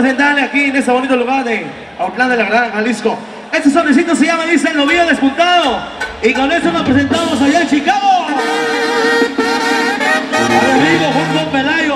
presentarle aquí en este bonito lugar de Autlán de la Gran Jalisco. Este sonecito se llama dice Lo Vio Despuntado. Y con eso nos presentamos allá en Chicago. Amigo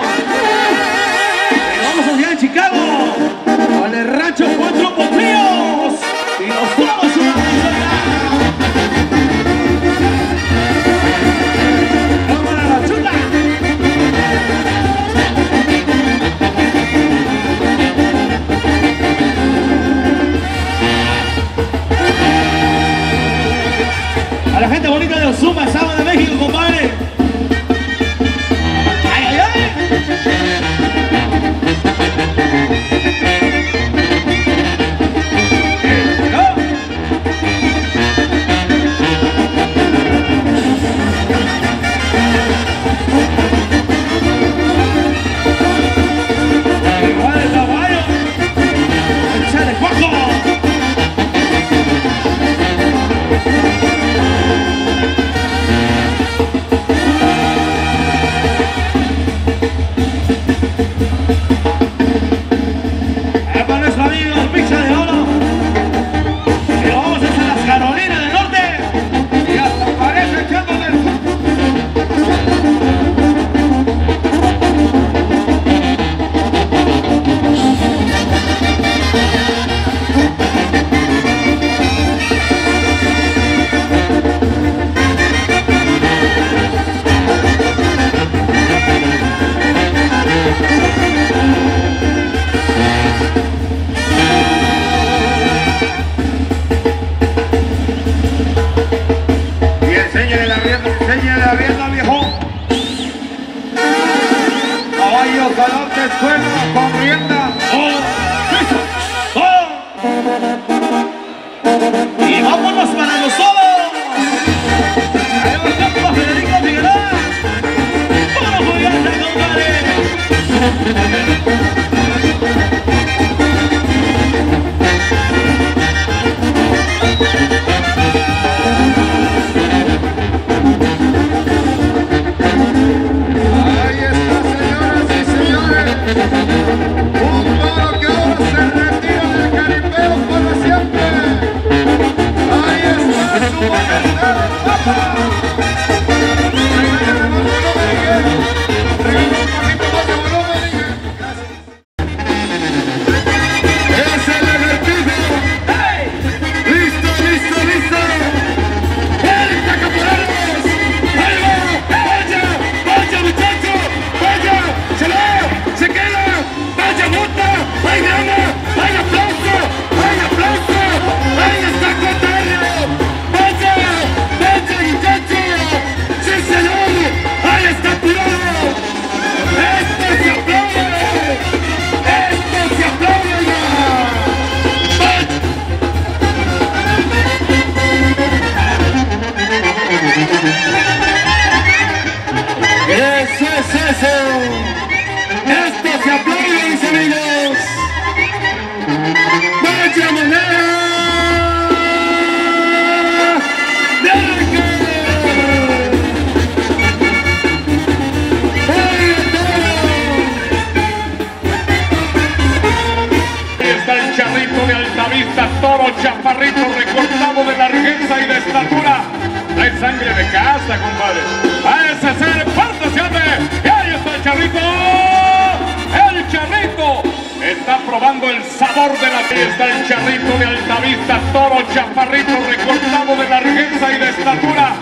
Ahí está el charrito de altavista, toro chaparrito recortado de largueza y de estatura.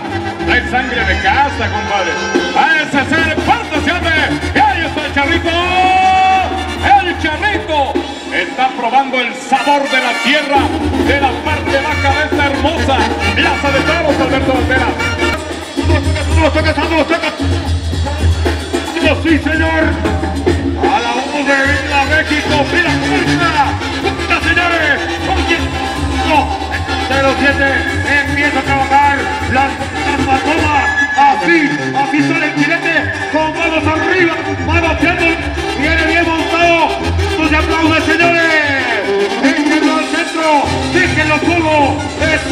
Trae sangre de casa, compadre. A ese ser, ¡pártese! Y ahí está el charrito. El charrito está probando el sabor de la tierra, de la parte baja de esta hermosa.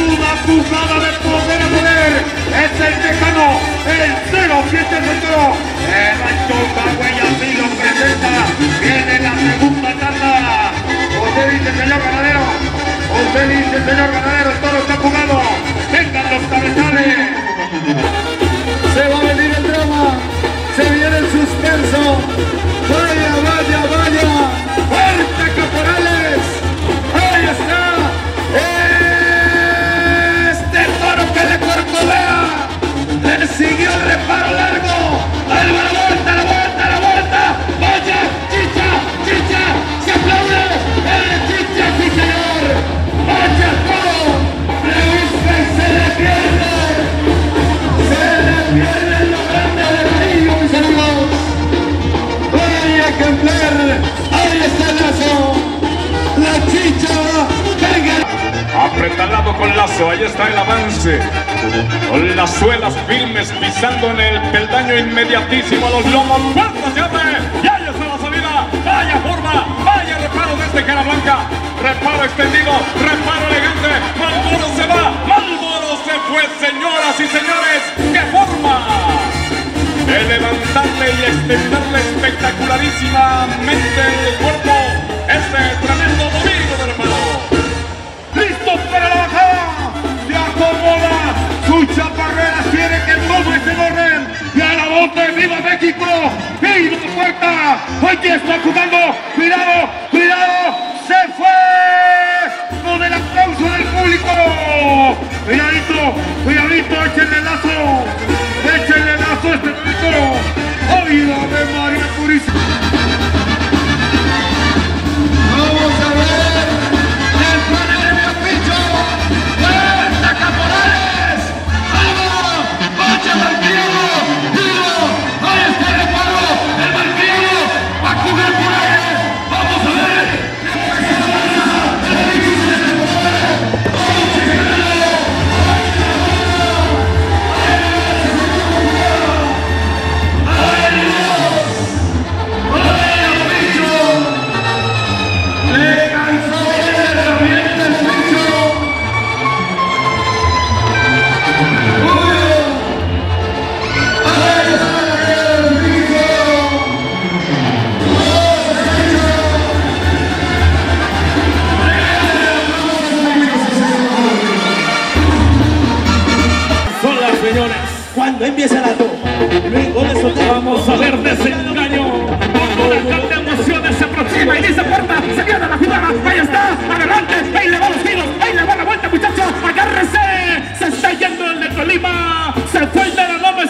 duda de poder a poder. Es el tejano, el 07 centro. El Anchota Güey así lo presenta. Viene la segunda tanda. Usted dice, señor ganadero. Usted dice, señor ganadero, el toro está jugado. Vengan los cabezales. Se va Apretalado con lazo, ahí está el avance. Con las suelas firmes pisando en el peldaño inmediatísimo a los lomos. ¡Puerta se! Espectacularísimamente el cuerpo. Este tremendo domingo de reparo. ¡Listos para la bajada! ¡Se acomoda! ¡Sus chaparreras quieren que todo esté en orden! ¡Y a la bota ¡Viva México! ¡Viva la puerta! ¡Aquí está jugando! ¡Cuidado! ¡Cuidado! ¡Se fue! ¡Con el aplauso del público! ¡Cuidadito! ¡Cuidadito! ¡Échenle lazo! ¡Échenle lazo a este toro! ¡Ay, por isso. Cuando empieza la toma, luego de soltar. Vamos a ver desengaño. Un huracán de emociones se aproxima y dice puerta. Se viene la jugada. Ahí está. Adelante. Ahí le va los tiros. Ahí le va la vuelta, muchachos. Agárrese. Se está yendo el de Colima. Se fue el de la Loma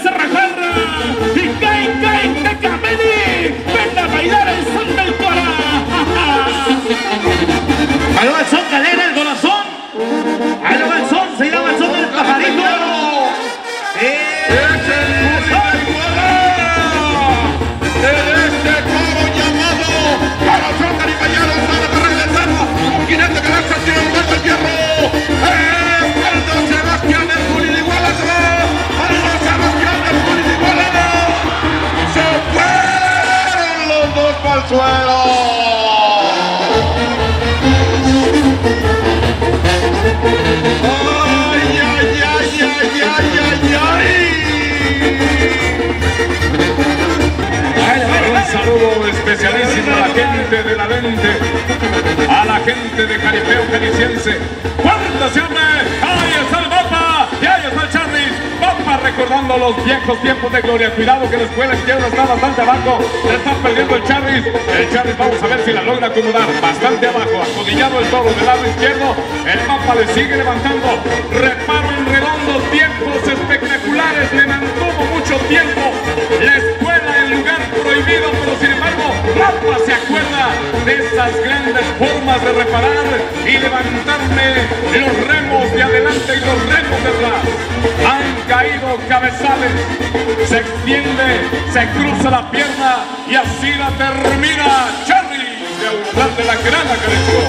suelo ¡Ay, ay, ay, ay, ay, ay, ay! Un saludo especialísimo a la gente de la lente, a la gente de Caripeo Jalisciense. ¡Puerta se abre! Recordando los viejos tiempos de gloria. Cuidado que la escuela izquierda está bastante abajo. Se está perdiendo el Charlie. El Charlie vamos a ver si la logra acomodar. Bastante abajo. Acodillado el toro del lado izquierdo. El mapa le sigue levantando. Reparo en redondos. Tiempos espectaculares. Le mantuvo mucho tiempo. La escuela en lugar prohibido, pero sin embargo, acuerda de esas grandes formas de reparar y levantarme los remos de adelante y los remos de atrás. Han caído cabezales, se extiende, se cruza la pierna y así la termina Charlie de Austral de la Gran Jalisco.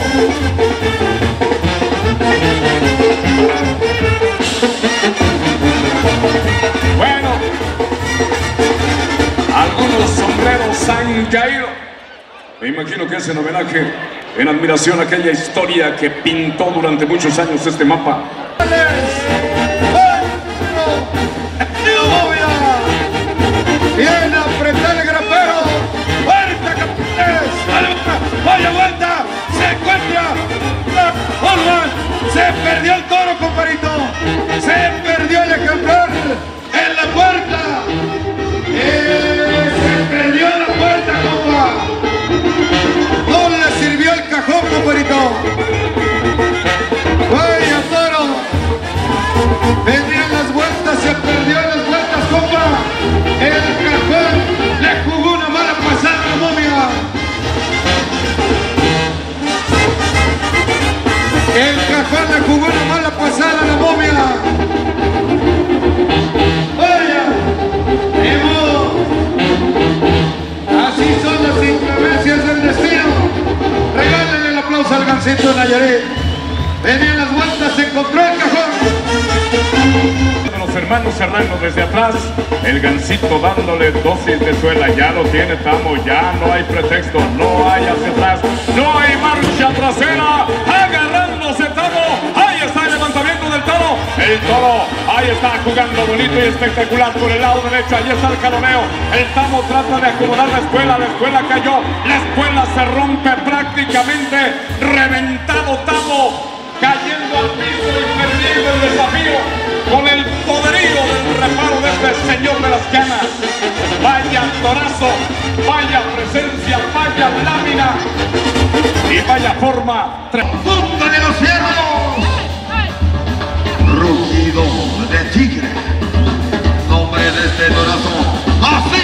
Bueno, algunos sombreros han caído. Me imagino que es en homenaje, en admiración a aquella historia que pintó durante muchos años este mapa. Bien apretar el grapero. ¡Fuerza, campeones! ¡Vaya vuelta! ¡Se encuentra! ¡La forma! Hermano Serrano desde atrás. El gancito dándole dosis de suela. Ya lo tiene Tamo, ya no hay pretexto, no hay hacia atrás, no hay marcha trasera. Agarrándose Tamo. Ahí está el levantamiento del toro. El toro, ahí está jugando bonito y espectacular por el lado derecho. Ahí está el caloneo. El Tamo trata de acomodar la escuela. La escuela cayó. La escuela se rompe prácticamente. Reventado Tamo cayendo al piso y señor de las canas. Vaya torazo, vaya presencia, vaya lámina y vaya forma. ¡Punta de los cielos! Rugido de tigre. Nombre de este torazo. Así